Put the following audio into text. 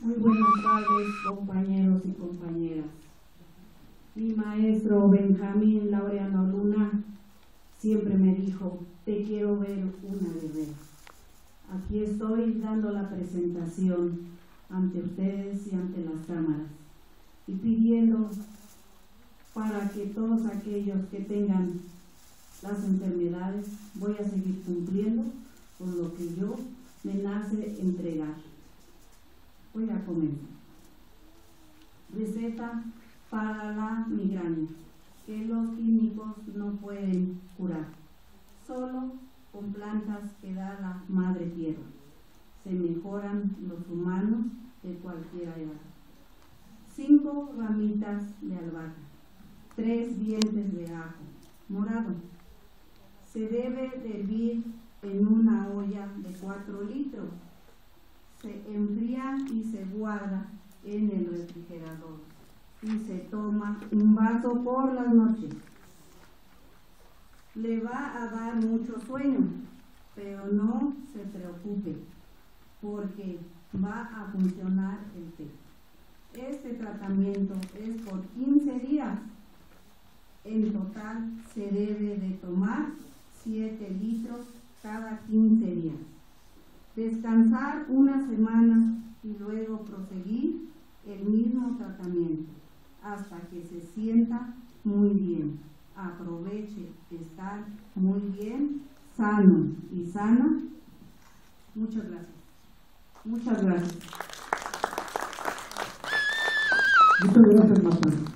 Muy buenas tardes, compañeros y compañeras. Mi maestro Benjamín Laureano Luna siempre me dijo, te quiero ver una guerrera. Aquí estoy dando la presentación ante ustedes y ante las cámaras y pidiendo para que todos aquellos que tengan las enfermedades voy a seguir cumpliendo con lo que yo me nace entregar. Voy a comenzar. Receta para la migraña, que los químicos no pueden curar, solo con plantas que da la madre tierra. Se mejoran los humanos de cualquier edad. Cinco ramitas de albahaca, tres dientes de ajo morado. Se debe de hervir en una olla de 4 litros. Se enfría y se guarda en el refrigerador y se toma un vaso por las noches. Le va a dar mucho sueño, pero no se preocupe porque va a funcionar el té. Este tratamiento es por 15 días. En total se debe de tomar 7 litros cada 15 días. Descansar una semana y luego proseguir el mismo tratamiento hasta que se sienta muy bien. Aproveche estar muy bien, sano y sana. Muchas gracias. Muchas gracias. Muchas gracias, Marta.